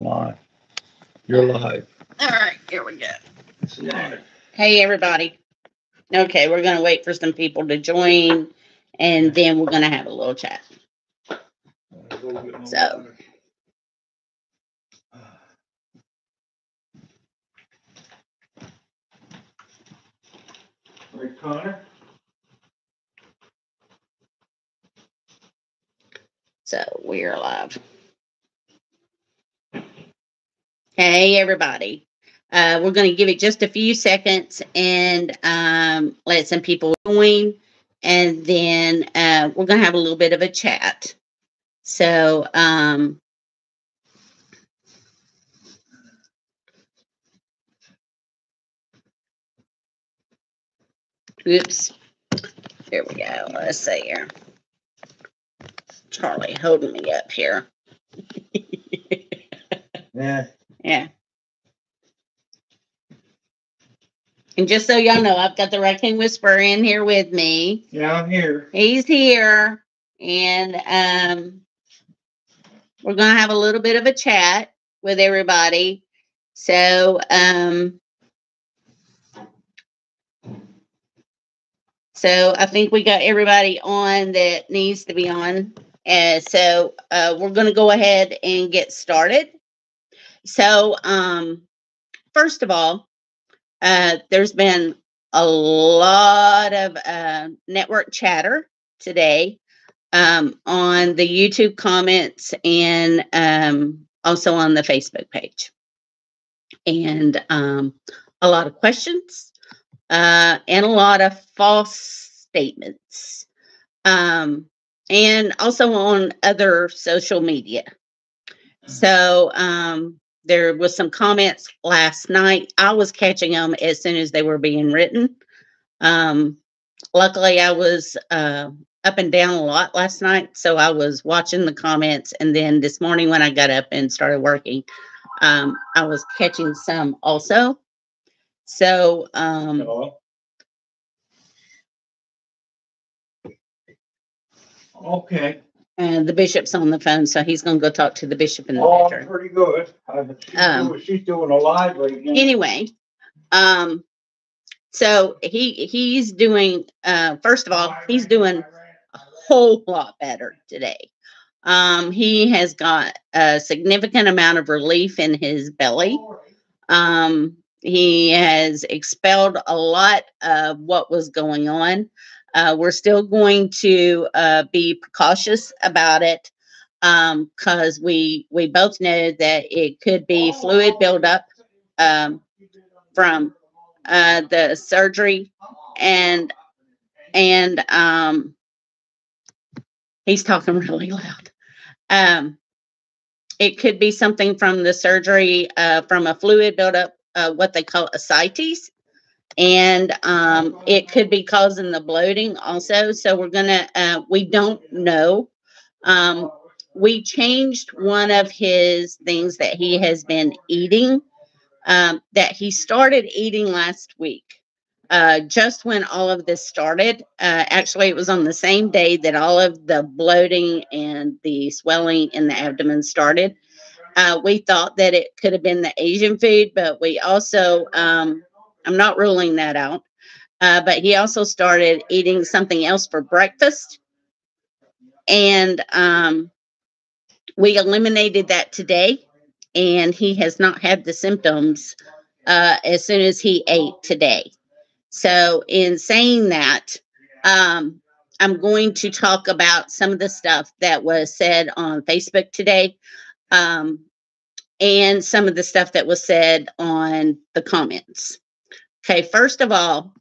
Live. You're live. All right, here we go. It's live. Hey, everybody. Okay, we're gonna wait for some people to join and then we're gonna have a little chat. So. Hey, Connor? So we're live. Hey, everybody. Uh, we're going to give it just a few seconds and um, let some people join, and then uh, we're going to have a little bit of a chat. So, um, oops. Here we go. Let's see here. Charlie holding me up here. Yeah. Yeah. And just so y'all know, I've got the Raccoon Whisperer in here with me. Yeah, I'm here. He's here, and um, we're gonna have a little bit of a chat with everybody. So, um, so I think we got everybody on that needs to be on. And so uh, we're gonna go ahead and get started. So, um, first of all, uh, there's been a lot of uh, network chatter today um, on the YouTube comments and um, also on the Facebook page. And um, a lot of questions uh, and a lot of false statements. Um, and also on other social media. So um, there was some comments last night. I was catching them as soon as they were being written. Um, luckily, I was uh, up and down a lot last night, so I was watching the comments. And then this morning, when I got up and started working, um, I was catching some also. So, um? Okay. And the bishop's on the phone, so he's going to go talk to the bishop in the Oh, bedroom. pretty good. Uh, She's Um, doing, she's doing a live right now. anyway um so he he's doing uh first of all he's doing a whole lot better today um he has got a significant amount of relief in his belly um he has expelled a lot of what was going on uh, we're still going to uh, be cautious about it because we we both know that it could be fluid buildup um, from uh, the surgery and and um, he's talking really loud. Um, it could be something from the surgery uh, from a fluid buildup, uh, what they call ascites, and um, it could be causing the bloating also. So we're gonna uh, we don't know. Um, we changed one of his things that he has been eating um, that he started eating last week. Uh, just when all of this started, uh, actually, it was on the same day that all of the bloating and the swelling in the abdomen started. Uh, we thought that it could have been the Asian food, but we also, um, I'm not ruling that out. Uh, but he also started eating something else for breakfast. And um, we eliminated that today and he has not had the symptoms uh, as soon as he ate today. So, in saying that, um, I'm going to talk about some of the stuff that was said on Facebook today um, and some of the stuff that was said on the comments. Okay, first of all,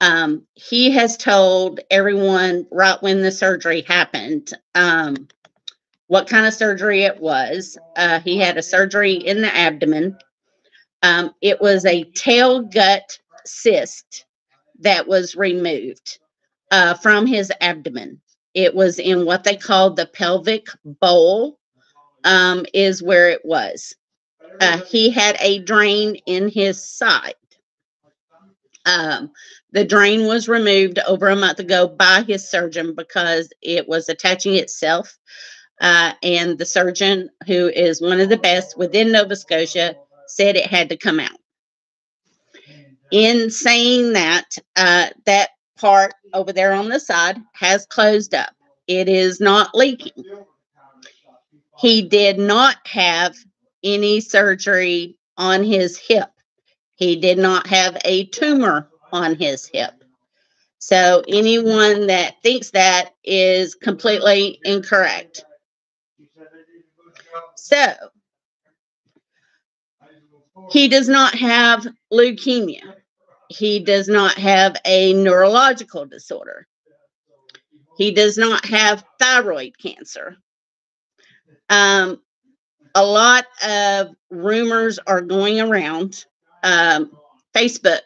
um, he has told everyone right when the surgery happened um, what kind of surgery it was. Uh, he had a surgery in the abdomen. Um, it was a tail gut cyst that was removed uh, from his abdomen. It was in what they called the pelvic bowl, um, is where it was. Uh, he had a drain in his side. Um, the drain was removed over a month ago by his surgeon because it was attaching itself Uh, and the surgeon, who is one of the best within Nova Scotia, said it had to come out. In saying that, uh, that part over there on the side has closed up. It is not leaking. He did not have any surgery on his hip. He did not have a tumor on his hip. So anyone that thinks that is completely incorrect. So he does not have leukemia. He does not have a neurological disorder. He does not have thyroid cancer. Um, a lot of rumors are going around. Um, Facebook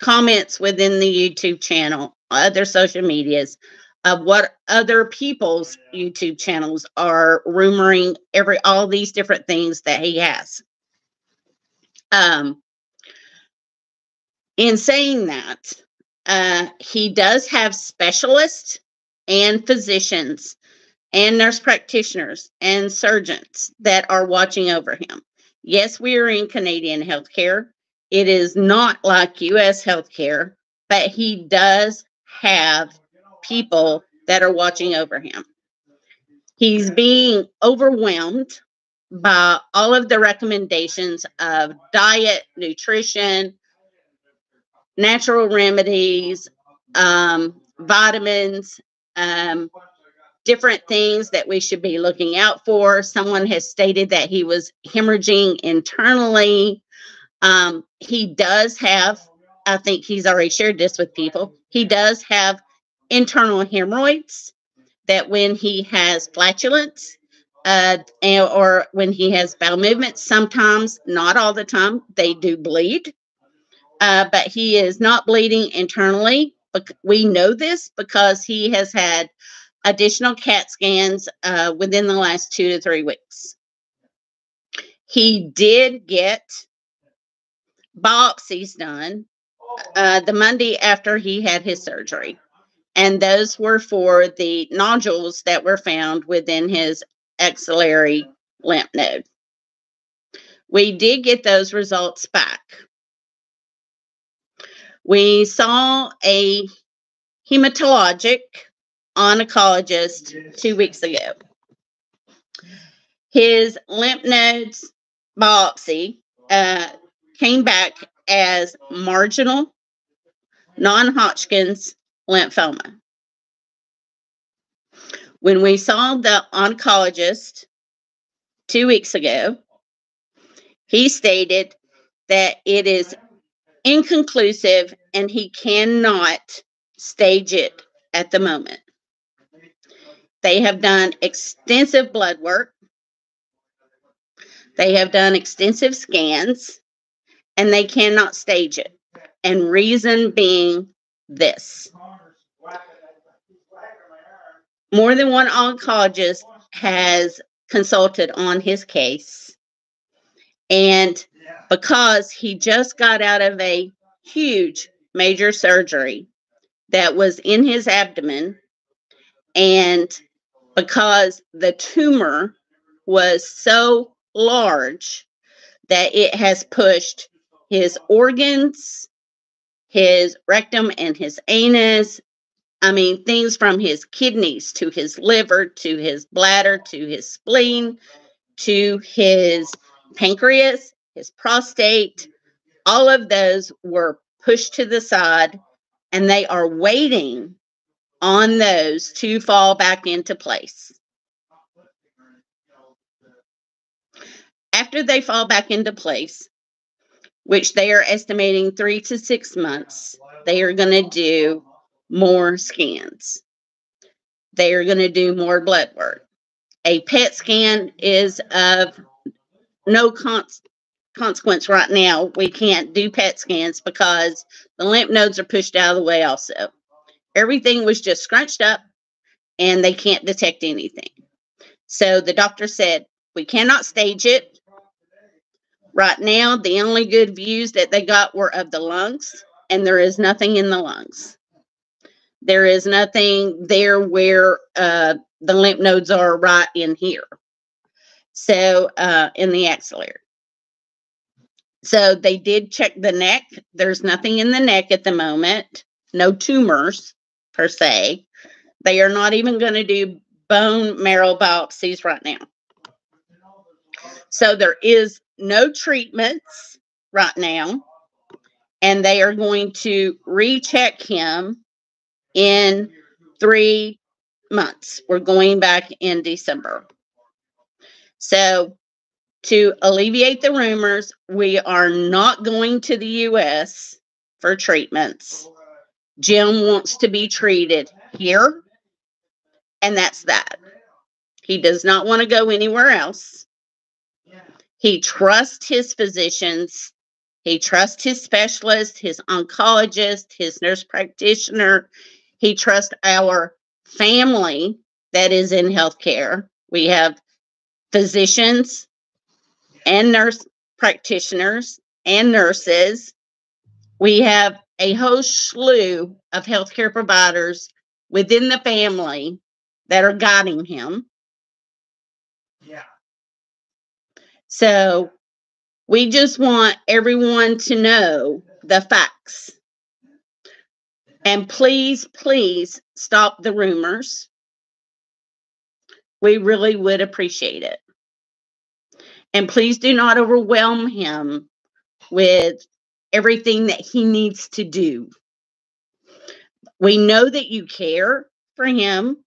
comments within the YouTube channel, other social medias of what other people's YouTube channels are rumoring every all these different things that he has. Um, in saying that, uh, he does have specialists and physicians and nurse practitioners and surgeons that are watching over him. Yes, we are in Canadian healthcare. It is not like US healthcare, but he does have people that are watching over him. He's being overwhelmed by all of the recommendations of diet, nutrition, natural remedies, um, vitamins, um, different things that we should be looking out for. Someone has stated that he was hemorrhaging internally. Um, he does have, I think he's already shared this with people, he does have internal hemorrhoids that when he has flatulence uh, and, or when he has bowel movements, sometimes, not all the time, they do bleed. Uh, but he is not bleeding internally. We know this because he has had additional CAT scans uh, within the last two to three weeks. He did get biopsies done uh, the Monday after he had his surgery. And those were for the nodules that were found within his axillary lymph node. We did get those results back. We saw a hematologic oncologist two weeks ago. His lymph nodes biopsy uh, came back as marginal non Hodgkin's lymphoma. When we saw the oncologist two weeks ago, he stated that it is inconclusive and he cannot stage it at the moment. They have done extensive blood work. They have done extensive scans and they cannot stage it. And reason being this more than one oncologist has consulted on his case. And because he just got out of a huge major surgery that was in his abdomen, and because the tumor was so large that it has pushed his organs, his rectum, and his anus. I mean, things from his kidneys to his liver to his bladder to his spleen to his pancreas, his prostate. All of those were pushed to the side and they are waiting on those to fall back into place. After they fall back into place, which they are estimating three to six months, they are going to do more scans. They are going to do more blood work. A PET scan is of no cons- consequence right now. We can't do PET scans because the lymph nodes are pushed out of the way, also. Everything was just scrunched up and they can't detect anything. So the doctor said, We cannot stage it. Right now, the only good views that they got were of the lungs, and there is nothing in the lungs. There is nothing there where uh, the lymph nodes are right in here. So, uh, in the axillary. So they did check the neck. There's nothing in the neck at the moment, no tumors per se. They are not even going to do bone marrow biopsies right now. So there is no treatments right now. And they are going to recheck him in three months. We're going back in December. So to alleviate the rumors, we are not going to the US for treatments. Jim wants to be treated here, and that's that. He does not want to go anywhere else. He trusts his physicians. He trusts his specialist, his oncologist, his nurse practitioner. He trusts our family that is in healthcare. We have physicians and nurse practitioners and nurses. We have a whole slew of healthcare providers within the family that are guiding him. Yeah. So we just want everyone to know the facts. And please, please stop the rumors. We really would appreciate it. And please do not overwhelm him with everything that he needs to do. We know that you care for him.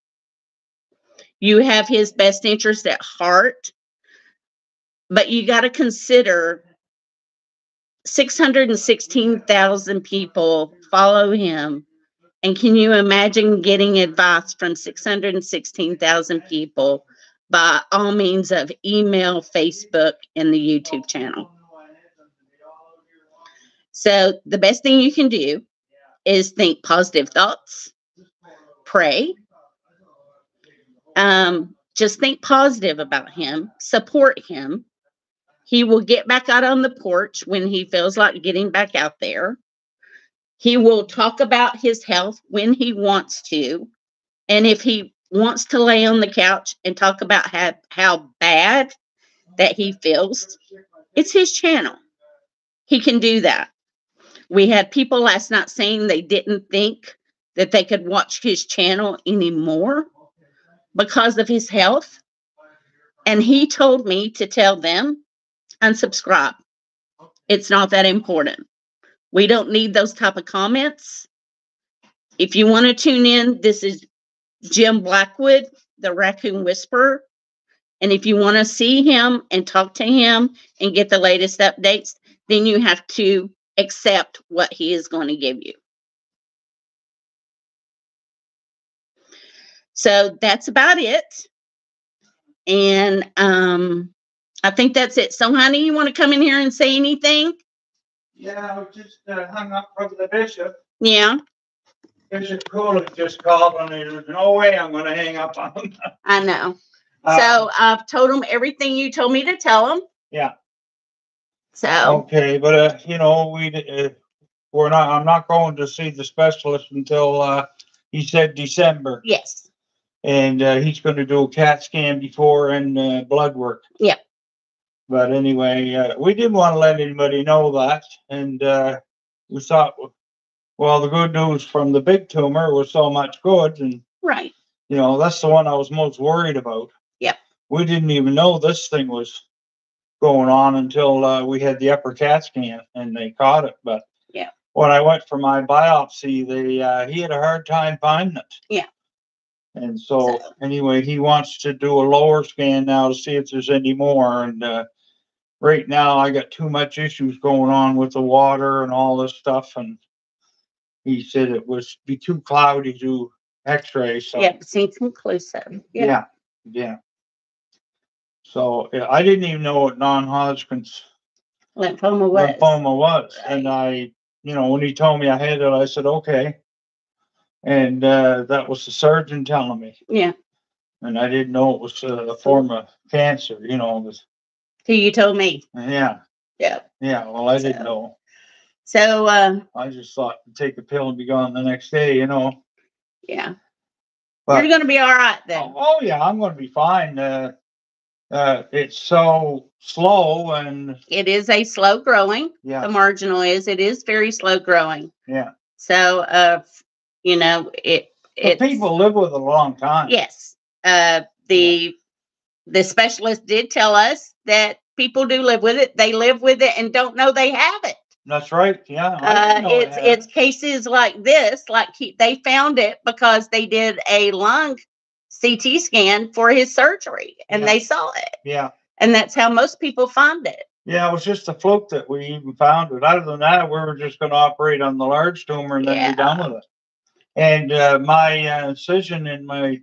You have his best interest at heart. But you got to consider 616,000 people follow him. And can you imagine getting advice from 616,000 people by all means of email, Facebook, and the YouTube channel? So, the best thing you can do is think positive thoughts, pray, um, just think positive about him, support him. He will get back out on the porch when he feels like getting back out there. He will talk about his health when he wants to. And if he wants to lay on the couch and talk about how, how bad that he feels, it's his channel. He can do that. We had people last night saying they didn't think that they could watch his channel anymore because of his health. And he told me to tell them unsubscribe. It's not that important. We don't need those type of comments. If you want to tune in, this is Jim Blackwood, the Raccoon Whisperer. And if you want to see him and talk to him and get the latest updates, then you have to accept what he is going to give you. So that's about it. And um, I think that's it. So, honey, you want to come in here and say anything? Yeah, I was just uh, hung up from the bishop. Yeah, Bishop Coolidge just called and there's no way I'm gonna hang up on him. I know. Uh, so I've told him everything you told me to tell him. Yeah. So Okay, but uh, you know, we, uh, we're not, I'm not going to see the specialist until, uh, he said December. yes, And, uh, he's gonna do a CAT scan before and, uh, blood work. Yeah. But anyway, uh, we didn't wanna let anybody know that and, uh, we thought, well, the good news from the big tumor was so much good and, right. you know, that's the one I was most worried about. Yep. We didn't even know this thing was going on until, uh, we had the upper CAT scan and they caught it, but. Yeah. When I went for my biopsy, they, uh, he had a hard time finding it. Yeah. And so, So- anyway, he wants to do a lower scan now to see if there's any more and, uh, right now I got too much issues going on with the water and all this stuff and he said it was be too cloudy to do x-ray, so. Yeah, it's inconclusive. Yeah. Yeah, yeah. So, yeah, I didn't even know what non-Hodgkin's Lymphoma was. lymphoma was, and I, you know, when he told me I had it, I said, okay. And, uh, that was the surgeon telling me, Yeah. and I didn't know it was a form of cancer, you know, it Who you told me. yeah. Yeah. Yeah, well, I didn't So- know, So uh I just thought, take a pill and be gone the next day, you know, yeah. But, You're gonna be all right then. oh yeah, I'm gonna be fine. Uh, uh, it's so slow and, It is a slow growing. yeah, The marginal is, it is very slow growing. yeah. So, uh, you know, it, it. people live with it a long time. Yes, uh, the, the specialist did tell us that people do live with it. They live with it and don't know they have it. That's right, yeah. Uh, didn't know it it's, it's it. cases like this, like he, they found it because they did a lung CT scan for his surgery and Yeah. they saw it. Yeah, And that's how most people find it. yeah, it was just a fluke that we even found it. Other than that, we were just gonna operate on the large tumor and then Yeah. be done with it. And, uh, my uh, incision in my,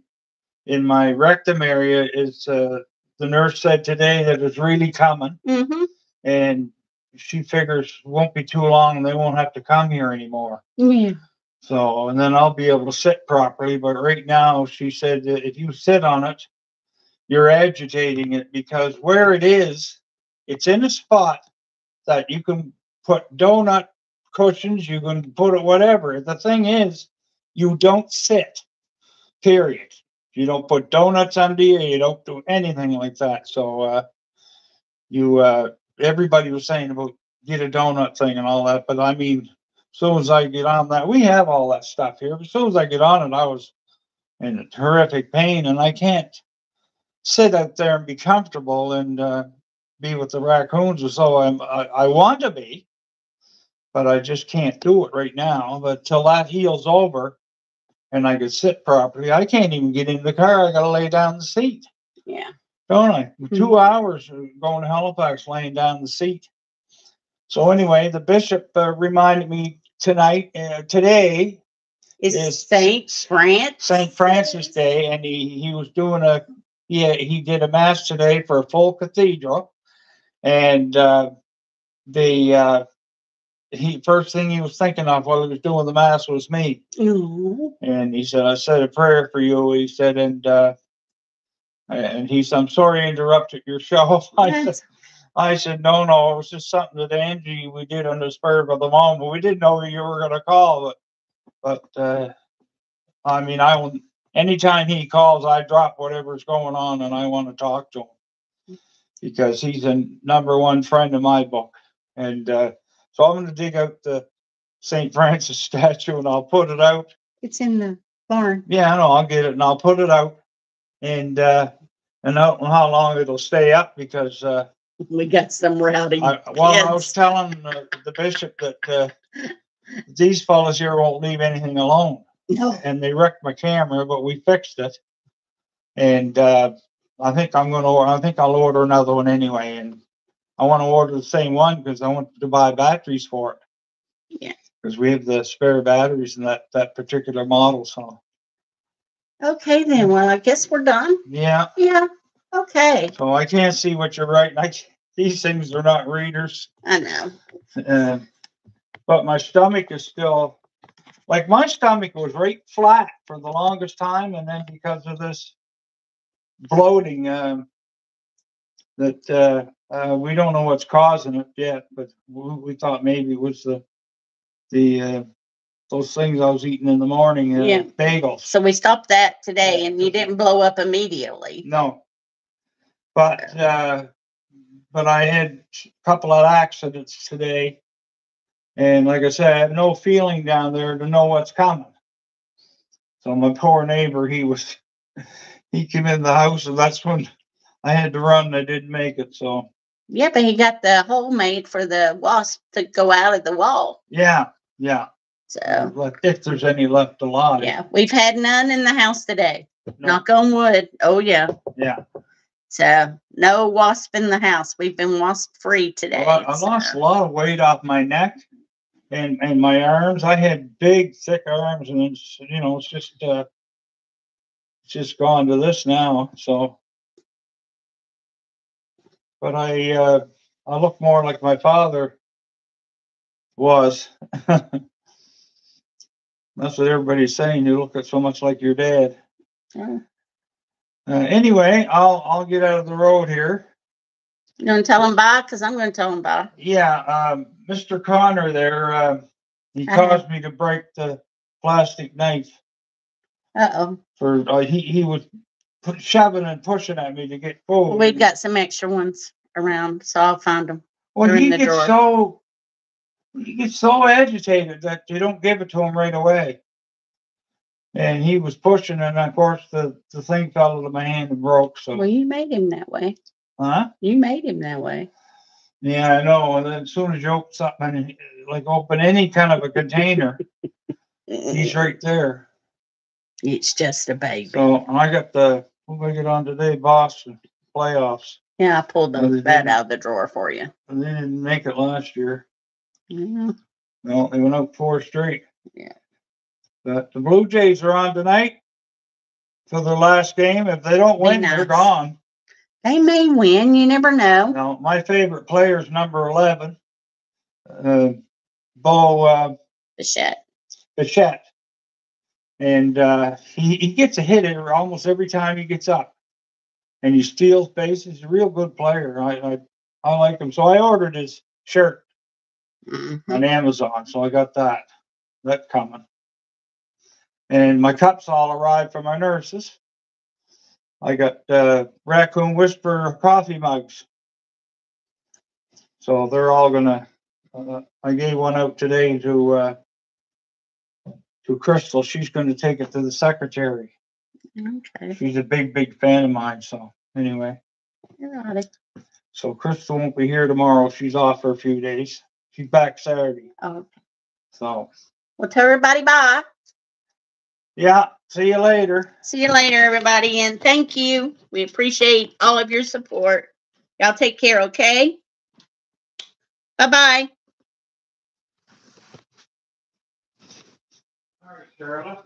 in my rectum area is, uh, the nurse said today that it's really coming Mm-hmm. and she figures won't be too long and they won't have to come here anymore. Yeah. So, and then I'll be able to sit properly, but right now, she said that if you sit on it, you're agitating it because where it is, it's in a spot that you can put donut cushions, you can put it whatever. The thing is, you don't sit, period. You don't put donuts under you, you don't do anything like that. So, uh, you, uh, everybody was saying about get a donut thing and all that, but I mean, as soon as I get on that, we have all that stuff here. As soon as I get on it, I was in a terrific pain, and I can't sit out there and be comfortable and uh, be with the raccoons. or So I'm, I, I want to be, but I just can't do it right now. But till that heals over, and I could sit properly, I can't even get in the car. I got to lay down the seat, Yeah. don't I? Two hours going to Halifax, laying down the seat. So anyway, the bishop uh, reminded me tonight, uh, today, is, Yes. Saint France. St. Francis Day, and he, he was doing a, yeah, he did a mass today for a full cathedral. And, uh, the, uh, he, first thing he was thinking of while he was doing the mass was me. No. And he said, I said a prayer for you. He said, and, uh, and he said, I'm sorry I interrupted your show. I said, I said, no, no, it was just something that Angie, we did on the spur of the moment. We didn't know you were gonna call, but, but, uh, I mean, I will, anytime he calls, I drop whatever's going on and I want to talk to him. Because he's a number one friend of my book. And, uh, so I'm gonna dig out the St. Francis statue and I'll put it out. It's in the barn. Yeah, I know, I'll get it and I'll put it out. And, uh, and I don't know how long it'll stay up because, uh, We got some rowdy. I, well, I was telling uh, the bishop that, uh, these fellas here won't leave anything alone. No. And they wrecked my camera, but we fixed it. And, uh, I think I'm gonna, I think I'll order another one anyway, and I wanna order the same one because I want to buy batteries for it. Yeah. Cause we have the spare batteries in that, that particular model, so, Okay, then. Well, I guess we're done. yeah, Yeah. Okay. so I can't see what you're writing. I, these things are not readers. I know. Uh, but my stomach is still, like my stomach was right flat for the longest time, and then because of this bloating, um, that uh, uh, we don't know what's causing it yet, but we, we thought maybe it was the the uh, those things I was eating in the morning, uh, Yeah. bagels. So we stopped that today and you didn't blow up immediately. No. But, uh, but I had a couple of accidents today. And like I said, I have no feeling down there to know what's coming. So my poor neighbor, he was, he came in the house and that's when I had to run. and I didn't make it. So, Yeah, but he got the hole made for the wasp to go out of the wall. yeah, yeah. So, if there's any left alive. yeah, we've had none in the house today. No. Knock on wood. Oh, yeah. Yeah. So, no wasp in the house. We've been wasp free today. Well, I I lost a lot of weight off my neck and, and my arms. I had big, thick arms and it's, you know, it's just, uh, it's just gone to this now, so. But I, uh, I look more like my father was. That's what everybody's saying. You look so much like your dad. Yeah. Uh, anyway, I'll, I'll get out of the road here. You gonna tell him bye? Cause I'm gonna tell him bye. Yeah, um, Mr. Connor there, uh, he Uh-huh. caused me to break the plastic knife. Uh-oh. for, uh, he, he was shoving and pushing at me to get food. We've got some extra ones around, so I'll find them. Well, he the gets drawer. so, he gets so agitated that you don't give it to him right away. And he was pushing and of course the, the thing fell out of my hand and broke, So Well, you made him that way. huh? You made him that way. Yeah, I know, and then as soon as you open something, like open any kind of a container, he's right there. It's just a baby. So I got the, we get on today, Boston playoffs. Yeah, I pulled Oh, the, that out of the drawer for you. And they didn't make it last year. Yeah. No, they went up four straight. Yeah. But the Blue Jays are on tonight for their last game. If they don't win, they're gone. They may win, you never know. Now, my favorite player is number eleven, uh, Bo uh, Bichette. Bichette. And uh, he, he gets a hit in almost every time he gets up. And he steals bases. He's a real good player. I, I, I like him. So I ordered his shirt Mhm. on Amazon. So I got that. That coming. And my cups all arrived from my nurses. I got uh, Raccoon Whisper coffee mugs. So they're all gonna, uh, I gave one out today to, uh, to Crystal. She's gonna take it to the secretary. Okay. She's a big, big fan of mine. So anyway, You're so Crystal won't be here tomorrow. She's off for a few days. She's back Saturday. Oh, So, well, tell everybody bye. yeah, see you later. See you later, everybody, and thank you. We appreciate all of your support. Y'all take care, okay? Bye-bye. All Charlotte.